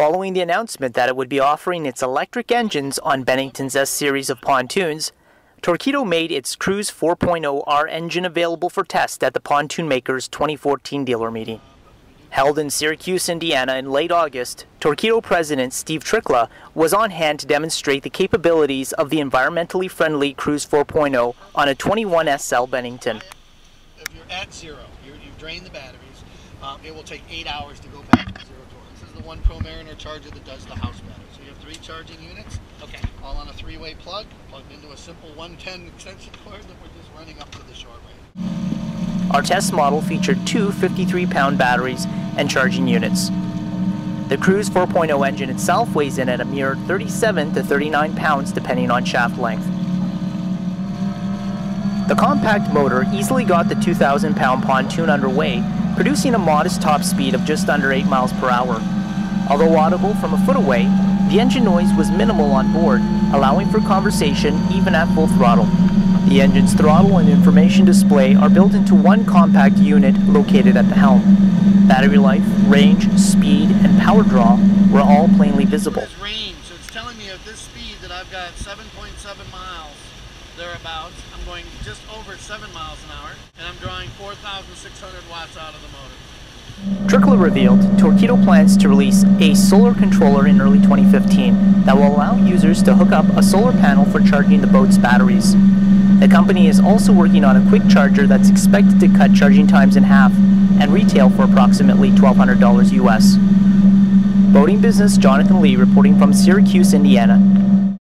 Following the announcement that it would be offering its electric engines on Bennington's S series of pontoons, Torqeedo made its Cruise 4.0R engine available for test at the pontoon maker's 2014 dealer meeting. Held in Syracuse, Indiana in late August, Torqeedo President Steve Trkla was on hand to demonstrate the capabilities of the environmentally friendly Cruise 4.0 on a 21 SL Bennington. If you're at zero, you have drained the batteries, um, it will take eight hours to go back to zero This is the one Pro Mariner charger that does the house battery. So you have three charging units, okay, all on a three-way plug, plugged into a simple 110 extension cord that we're just running up to the short range. Our test model featured two 53-pound batteries and charging units. The Cruise 4.0 engine itself weighs in at a mere 37 to 39 pounds depending on shaft length. The compact motor easily got the 2,000 pound pontoon underway, producing a modest top speed of just under 8 miles per hour. Although audible from a foot away, the engine noise was minimal on board, allowing for conversation even at full throttle. The engine's throttle and information display are built into one compact unit located at the helm. Battery life, range, speed, and power draw were all plainly visible. Range, so it's telling me at this speed that I've got 7.7 miles thereabouts. I'm going just over 7 miles an hour, and I'm drawing 4,600 watts out of the motor. Trkla revealed Torqeedo plans to release a solar controller in early 2015 that will allow users to hook up a solar panel for charging the boat's batteries. The company is also working on a quick charger that's expected to cut charging times in half and retail for approximately $1,200 US. Boating business Jonathan Lee reporting from Syracuse, Indiana,